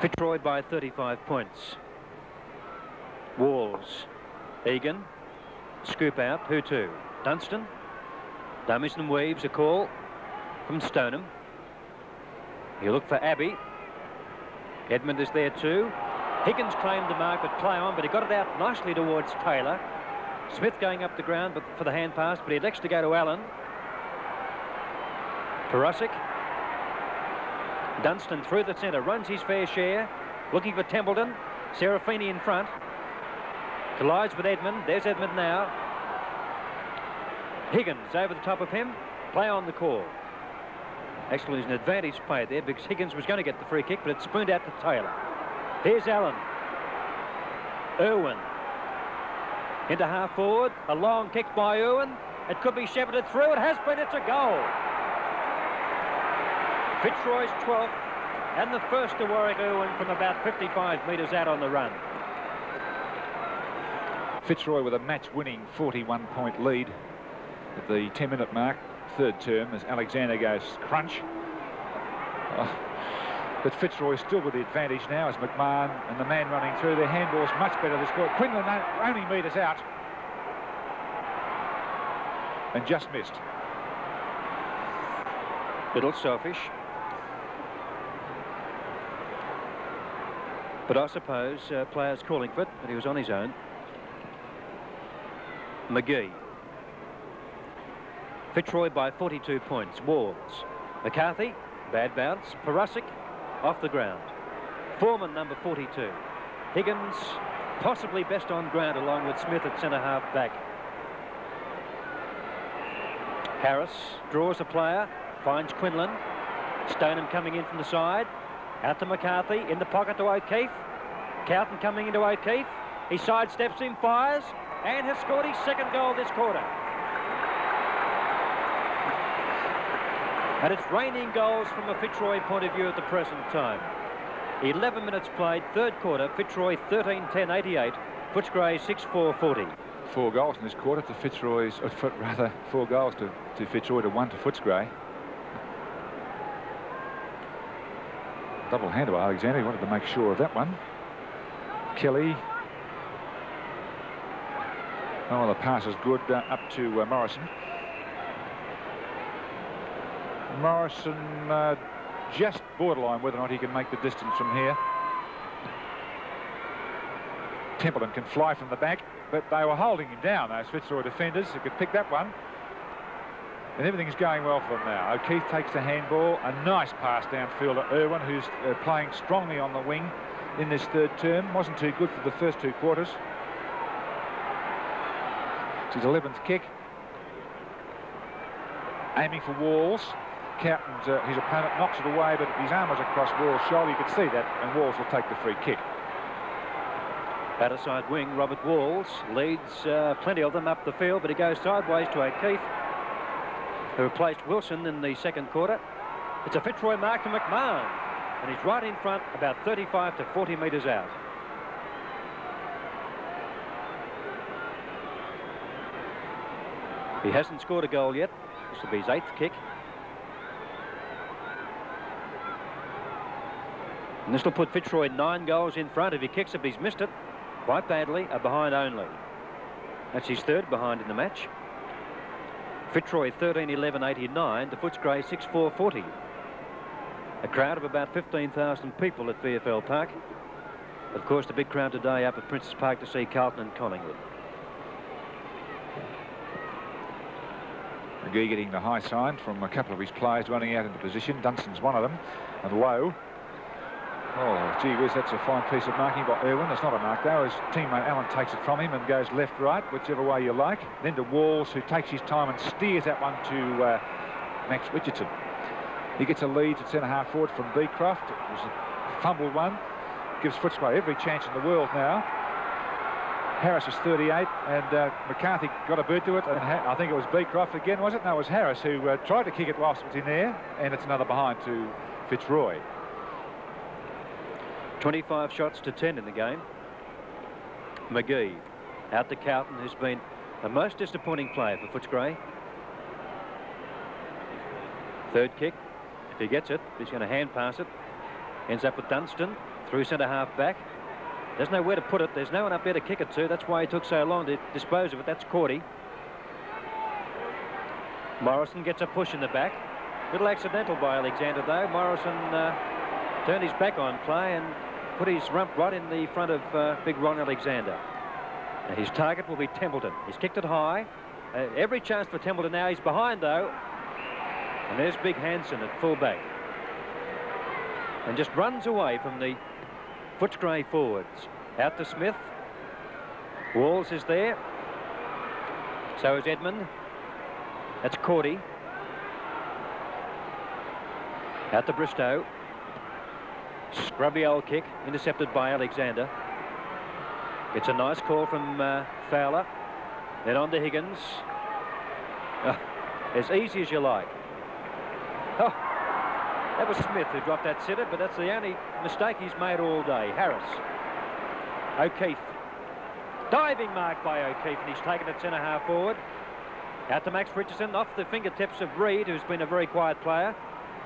Fitzroy by 35 points. Walls. Egan. Scoop out. Who to? Dunstan. Dummies and weaves a call from Stoneham. You look for Abbey. Edmond is there too. Higgins claimed the mark but play on, but he got it out nicely towards Taylor. Smith going up the ground but for the hand pass, but he elects to go to Allen. Perusik. Dunstan through the centre, runs his fair share, looking for Templeton. Serafini in front. Collides with Edmond. There's Edmond now. Higgins over the top of him. Play on the call. Actually, there's an advantage play there because Higgins was going to get the free kick, but it spooned out to Taylor. Here's Allen. Irwin. Into half forward. A long kick by Irwin. It could be shepherded through. It has been. It's a goal. Fitzroy's 12th and the first to Warwick Irwin from about 55 metres out on the run. Fitzroy with a match-winning 41-point lead at the 10-minute mark, third term, as Alexander goes crunch. Oh. But Fitzroy still with the advantage now as McMahon and the man running through. Their handball's much better this court. Quinlan only metres out. And just missed. Little selfish. But I suppose uh, players calling for it, but he was on his own. McGee. Fitzroy by 42 points. Walls. McCarthy, bad bounce. Perusik, off the ground. Foreman, number 42. Higgins, possibly best on ground along with Smith at centre half back. Harris draws a player, finds Quinlan. Stoneham coming in from the side. Out to McCarthy, in the pocket to O'Keefe. Carlton coming into O'Keefe. He sidesteps him, fires, and has scored his second goal this quarter. And it's raining goals from a Fitzroy point of view at the present time. 11 minutes played, third quarter, Fitzroy 13-10-88, Footscray 6-4-40. Four goals in this quarter to Fitzroy's, or rather, four goals to, to Fitzroy to one to Footscray. Double hand by Alexander. He wanted to make sure of that one. Kelly. Oh, the pass is good uh, up to uh, Morrison. Morrison uh, just borderline whether or not he can make the distance from here. Templeton can fly from the back, but they were holding him down, those Fitzroy defenders, who could pick that one. And everything's going well for them now. O'Keefe takes the handball. A nice pass downfield to Irwin, who's uh, playing strongly on the wing in this third term. Wasn't too good for the first two quarters. It's his 11th kick. Aiming for Walls. Captain, uh, his opponent knocks it away, but his arm was across Walls' shoulder. You could see that, and Walls will take the free kick. Outer side wing, Robert Walls leads uh, plenty of them up the field, but he goes sideways to O'Keefe who replaced Wilson in the second quarter. It's a Fitzroy mark to McMahon, and he's right in front, about 35 to 40 metres out. He hasn't scored a goal yet. This will be his eighth kick. And this will put Fitzroy nine goals in front. If he kicks it, he's missed it quite badly, a behind only. That's his third behind in the match. Fitzroy 13-11-89 to Footscray 6-4-40. A crowd of about 15,000 people at VFL Park. Of course, the big crowd today up at Princes Park to see Carlton and Collingwood. McGee getting the high sign from a couple of his players running out into position. Dunstan's one of them. And low. Oh, gee whiz, that's a fine piece of marking by Irwin. It's not a mark, though. His teammate Allen takes it from him and goes left-right, whichever way you like. Then to Walls, who takes his time and steers that one to uh, Max Richardson. He gets a lead at centre-half forward from Beecroft. It was a fumbled one. Gives Footscray every chance in the world now. Harris is 38, and uh, McCarthy got a boot to it, and I think it was Beecroft again, was it? No, it was Harris who uh, tried to kick it whilst it was in there, and it's another behind to Fitzroy. 25 shots to 10 in the game. McGee out to Carlton, who's been the most disappointing player for Footscray. Third kick. If he gets it, he's going to hand pass it. Ends up with Dunstan. through centre half back. There's nowhere to put it. There's no one up there to kick it to. That's why he took so long to dispose of it. That's Cordy. Morrison gets a push in the back. Little accidental by Alexander, though. Morrison uh, turned his back on play and put his rump right in the front of uh, big Ron Alexander. Now his target will be Templeton. He's kicked it high. Uh, every chance for Templeton now. He's behind, though. And there's Big Hanson at fullback. And just runs away from the Footscray forwards. Out to Smith. Walls is there. So is Edmond. That's Cordy. Out to Bristow. Scrubby old kick, intercepted by Alexander. It's a nice call from uh, Fowler. Then on to Higgins. Oh, as easy as you like. Oh, that was Smith who dropped that sitter, but that's the only mistake he's made all day. Harris. O'Keefe. Diving mark by O'Keefe, and he's taken it centre half forward. Out to Max Richardson, off the fingertips of Reed, who's been a very quiet player.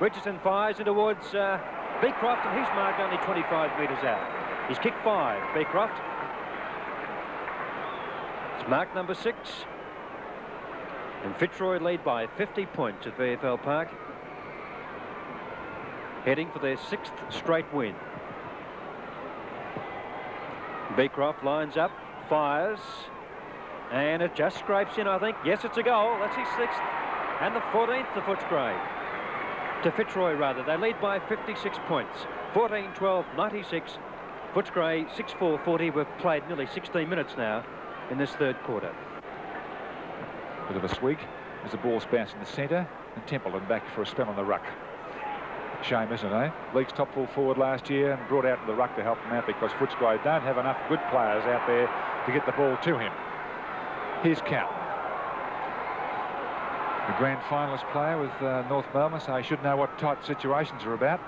Richardson fires it towards uh, Beecroft, and he's marked only 25 metres out. He's kicked five, Beecroft. It's mark number six. And Fitzroy lead by 50 points at VFL Park. Heading for their sixth straight win. Beecroft lines up, fires, and it just scrapes in, I think. Yes, it's a goal. That's his sixth. And the 14th to Footscray. To Fitzroy, rather. They lead by 56 points. 14-12, 96. Footscray, 6-4-40. We've played nearly 16 minutes now in this third quarter. Bit of a sweep as the ball's bounced in the centre and Templeton back for a spell on the ruck. Shame, isn't it, eh? Top full forward last year and brought out to the ruck to help him out because Footscray don't have enough good players out there to get the ball to him. Here's count. The grand finalist player with uh, North Melbourne, so he should know what tight situations are about.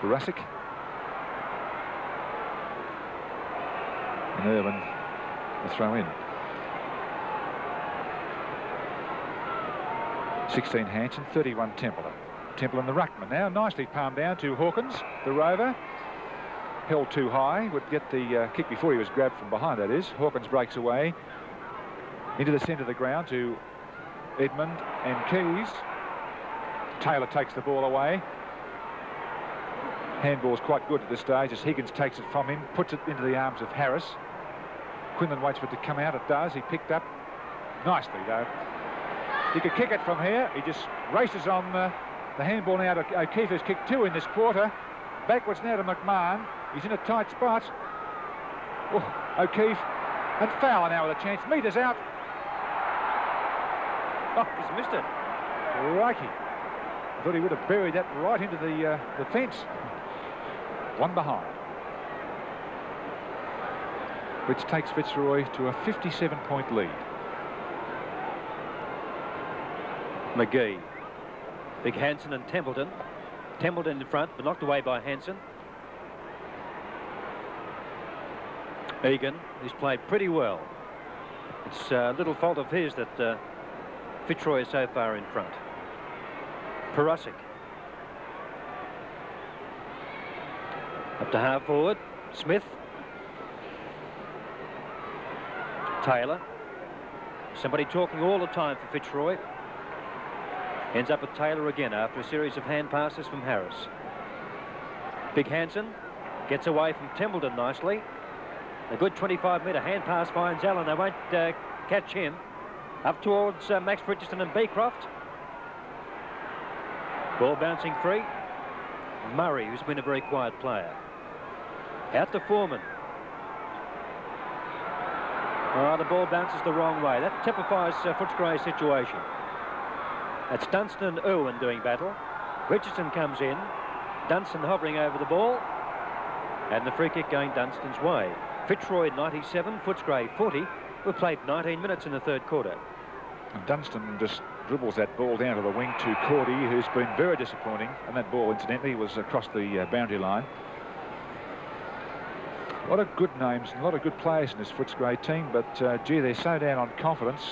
Jurassic. And Irwin the throw in. 16 Hanson, 31 Templeton. Templeton the ruckman now, nicely palmed down to Hawkins, the rover. Held too high, would get the uh, kick before he was grabbed from behind, that is. Hawkins breaks away into the centre of the ground to Edmond and Keys. Taylor takes the ball away. Handball's quite good at this stage as Higgins takes it from him, puts it into the arms of Harris. Quinlan waits for it to come out. It does. He picked up nicely, though. He could kick it from here. He just races on uh, the handball now to O'Keefe has kicked two in this quarter. Backwards now to McMahon. He's in a tight spot. Oh, O'Keefe and Fowler now with a chance. Meters out. Oh, he's missed it. Crikey. I thought he would have buried that right into the, uh, the fence. One behind. Which takes Fitzroy to a 57-point lead. McGee. Big Hanson and Templeton. Templeton in front, but knocked away by Hanson. Egan, he's played pretty well. It's a little fault of his that uh, Fitzroy is so far in front. Perosic. Up to half forward. Smith. Taylor. Somebody talking all the time for Fitzroy. Ends up with Taylor again after a series of hand passes from Harris. Big Hanson gets away from Templeton nicely. A good 25 metre hand pass finds Allen. They won't uh, catch him. Up towards uh, Max Richardson and Beecroft. Ball bouncing free. Murray, who's been a very quiet player. Out to Foreman. Oh, the ball bounces the wrong way. That typifies uh, Footscray's situation. That's Dunstan and Irwin doing battle. Richardson comes in. Dunstan hovering over the ball. And the free kick going Dunstan's way. Fitzroy 97, Footscray 40. We've played 19 minutes in the third quarter. And Dunstan just dribbles that ball down to the wing to Cordy, who's been very disappointing. And that ball, incidentally, was across the uh, boundary line. What a lot of good names and a lot of good players in this Footscray team, but uh, gee, they're so down on confidence.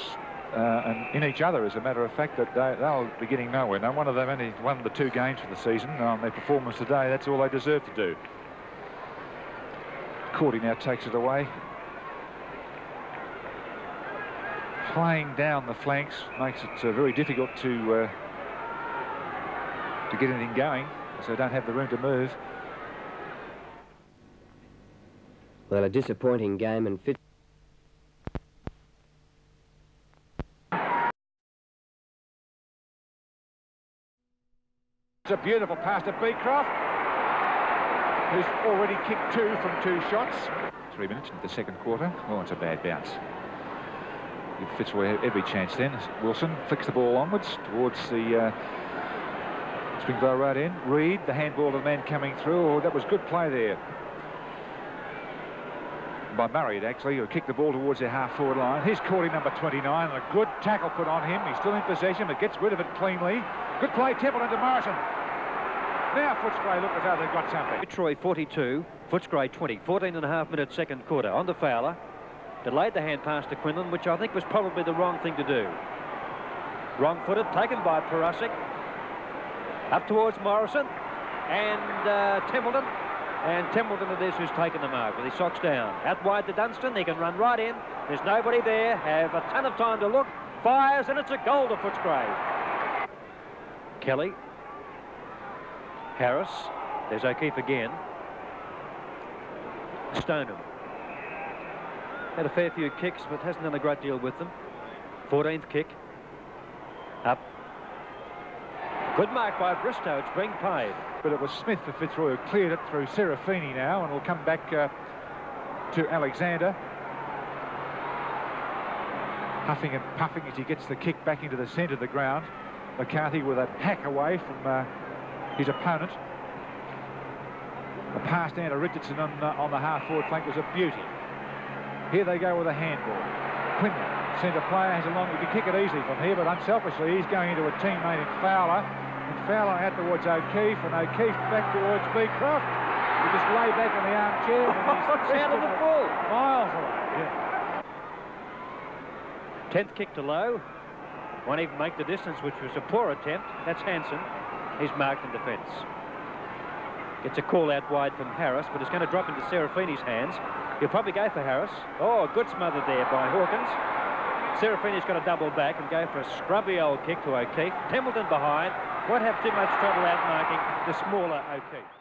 uh, and in each other, as a matter of fact, that they, they'll be getting nowhere. Now, one of them only won the two games for the season. On their performance today, that's all they deserve to do. Cordy now takes it away. Playing down the flanks makes it uh, very difficult to uh, to get anything going, so don't have the room to move. Well, a disappointing game and fit. It's a beautiful pass to Beecroft, who's already kicked two from two shots. Three minutes into the second quarter. Oh, it's a bad bounce. Give Fitzroy every chance then. Wilson flicks the ball onwards towards the uh, Springvale right in. Reed, the handball of the man coming through. Oh, that was good play there by Murray, actually, who kicked the ball towards their half-forward line. Here's Cordy, number 29, and a good tackle put on him. He's still in possession, but gets rid of it cleanly. Good play, Templeton to Morrison. Now Footscray look as though they've got something. Fitzroy 42, Footscray 20, 14 and a half minutes second quarter. On the Fowler, delayed the hand pass to Quinlan, which I think was probably the wrong thing to do. Wrong-footed, taken by Parasic. Up towards Morrison, and uh, Templeton and Templeton it is who's taken the mark with his socks down. Out wide to Dunstan. He can run right in. There's nobody there. Have a ton of time to look. Fires, and it's a goal to Footscray. Kelly. Harris. There's O'Keefe again. Stoneham. Had a fair few kicks, but hasn't done a great deal with them. 14th kick. Up. Good mark by Bristow. It's being paid but it was Smith for Fitzroy who cleared it through Serafini now, and will come back uh, to Alexander. Huffing and puffing as he gets the kick back into the centre of the ground. McCarthy with a hack away from uh, his opponent. The pass down to Richardson on, uh, on the half-forward flank was a beauty. Here they go with a handball. Quinlan, centre player, has a long... He can kick it easily from here, but unselfishly he's going into a teammate in Fowler. And Fowler out towards O'Keefe, and O'Keefe back towards Beecroft. He just lay back in the armchair. What's out of the ball? Miles away, yeah. Tenth kick to low. Won't even make the distance, which was a poor attempt. That's Hanson. He's marked in defence. Gets a call out wide from Harris, but it's going to drop into Serafini's hands. He'll probably go for Harris. Oh, good smother there by Hawkins. Serafini's got to double back and go for a scrubby old kick to O'Keefe. Templeton behind won't have too much trouble outmarking the smaller O'Keefe.